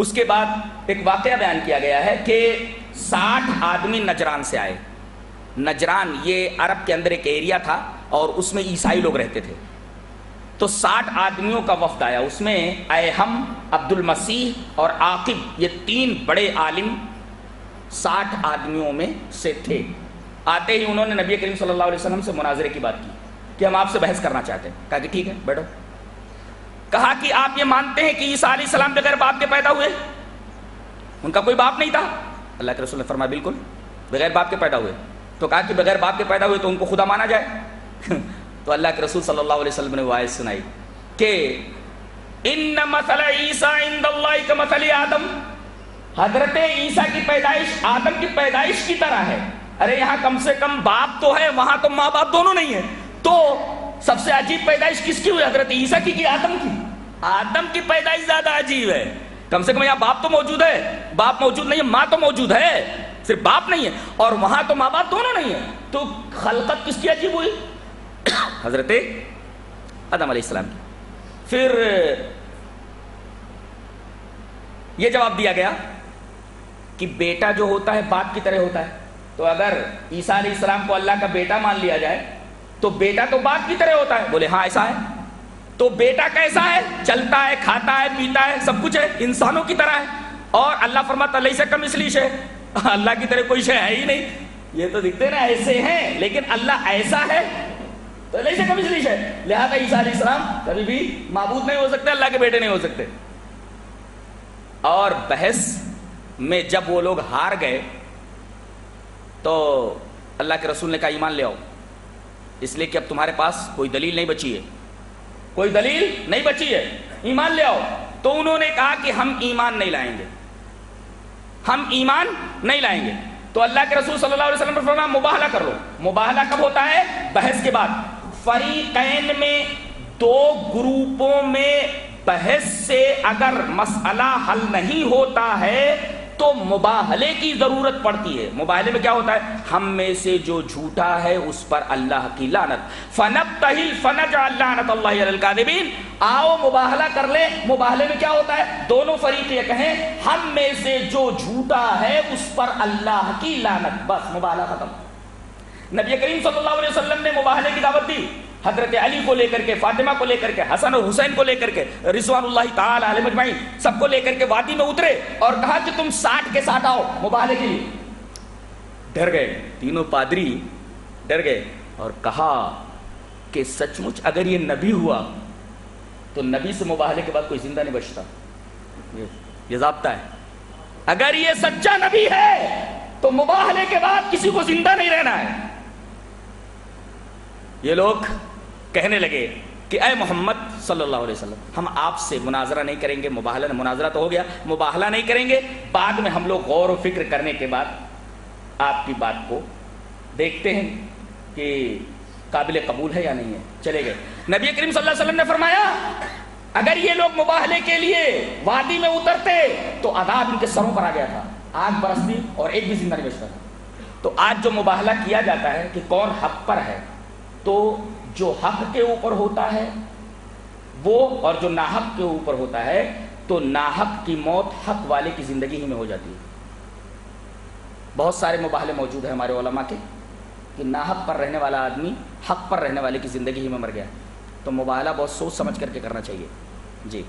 उसके बाद एक वाक़ बयान किया गया है कि साठ आदमी नजरान से आए। नजरान, ये अरब के अंदर एक एरिया था और उसमें ईसाई लोग रहते थे। तो साठ आदमियों का वफद आया। उसमें अहम, अब्दुल मसीह और आकिब, ये तीन बड़े आलिम साठ आदमियों में से थे। आते ही उन्होंने नबी करीम सल्लल्लाहु अलैहि वसल्लम से मुनाजरे की बात की कि हम आपसे बहस करना चाहते हैं। कहा कि ठीक है, बैठो। कहा कि आप ये मानते हैं कि ईसा सलाम बगैर बाप के पैदा हुए? उनका कोई बाप नहीं था? अल्लाह के रसूल ने फरमाया बिल्कुल बगैर बाप के पैदा हुए। तो कहा कि बगैर बाप के पैदा हुए तो उनको खुदा माना जाए? तो अल्लाह के रसूल सल्लल्लाहु अलैहि वसल्लम ने वो आयत सुनाई कि मसल ईसा मसल आदम। हज़रत ईसा की पैदाइश आदम की पैदाइश की तरह है। अरे यहाँ कम से कम बाप तो है वहाँ तो माँ बाप दोनों नहीं है। तो सबसे अजीब पैदाइश किसकी हुई? हज़रत ईसा की, की आदम की? आदम की पैदाइश ज़्यादा अजीब है। कम से कम यहाँ बाप तो मौजूद है। बाप मौजूद नहीं है, माँ तो मौजूद है। सिर्फ़ बाप नहीं है, और वहाँ तो माँ बाप दोनों नहीं है। तो खलकत किसकी अजीब हुई? हज़रत आदम अलैहिस्सलाम की। फिर यह जवाब दिया गया कि बेटा जो होता है, बाप की तरह होता है। तो अगर ईसा इस्लाम को अल्लाह का बेटा मान लिया जाए तो बेटा तो बाप की तरह होता है। बोले हाँ ऐसा है। तो बेटा कैसा है? चलता है, खाता है, पीता है, सब कुछ है, इंसानों की तरह है। और अल्लाह फरमाता से कम इसलिए शे अल्लाह की तरह कोई शे है ही नहीं। ये तो दिखते ना ऐसे हैं, लेकिन अल्लाह ऐसा है तो से कम इसलिए शे लिहाजा ईसा इस्लाम कभी भी मबूद नहीं हो सकते, अल्लाह के बेटे नहीं हो सकते। और बहस में जब वो लोग हार गए तो अल्लाह के रसूल ने कहा, ईमान ले आओ। इसलिए कि अब तुम्हारे पास कोई दलील नहीं बची है। कोई दलील नहीं बची है? ईमान ले आओ। तो उन्होंने कहा कि हम ईमान नहीं लाएँगे। हम ईमान नहीं लाएँगे। तो अल्लाह के रसूल सल्लल्लाहु अलैहि वसल्लम फरमाया, मुबाहला कर लो। मुबाहला कब होता है? बहस के बाद। फरीकैन में दो ग्रुपों में बहस से अगर मसला हल नहीं होता है तो मुबाहले की ज़रूरत पड़ती है। मुबाहले में क्या होता है? हम में से जो झूठा है, उस पर अल्लाह की लानत। फनब तहिल फनज अल्लाहनतबीन आओ मुबाहला कर ले। मुबाहले में क्या होता है? दोनों फरीक ये कहें, हम में से जो झूठा है, उस पर अल्लाह की लानत। बस, मुबाहला खत्म। नबी करीम सल्लल्लाहु अलैहि वसल्लम ने मुबाहले की दावत दी। हज़रत अली को लेकर के फातिमा को लेकर के हसन और हुसैन को लेकर के रिजवान सबको लेकर के वादी में उतरे और कहा कि तुम साठ के साथ आओ मुबाहले के लिए डर गए तीनों पादरी डर गए और कहा कि सचमुच अगर ये नबी हुआ तो नबी से मुबाहले के बाद कोई ज़िंदा नहीं बचता। ये, ये है। अगर ये सच्चा नबी है तो मुबाहले के बाद किसी को ज़िंदा नहीं रहना है। ये लोग कहने लगे कि अय मोहम्मद सल्लल्लाहु अलैहि वसल्लम, हम आपसे मुनाजरा नहीं करेंगे, मुबाहला, मुनाजरा तो हो गया, मुबाहला नहीं करेंगे। बाद में हम लोग गौर व फ़िक्र करने के बाद आपकी बात को देखते हैं कि काबिल कबूल है या नहीं है। चले गए। नबी करीम सल्लल्लाहु अलैहि वसल्लम ने फरमाया, अगर ये लोग मुबाहले के लिए वादी में उतरते तो आदाब इनके सरों पर आ गया था। आग बरसती और एक भी ज़िंदा नहीं बचता था। तो आज जो मुबाहला किया जाता है कि कौन हक पर है तो जो हक के ऊपर होता है, वो और जो नाहक के ऊपर होता है तो नाहक की मौत हक वाले की ज़िंदगी ही में हो जाती है। बहुत सारे मुबाहले मौजूद हैं हमारे ओलमा के, कि नाहक पर रहने वाला आदमी हक पर रहने वाले की ज़िंदगी ही में मर गया। तो मुबाहला बहुत सोच समझ करके करना चाहिए। जी।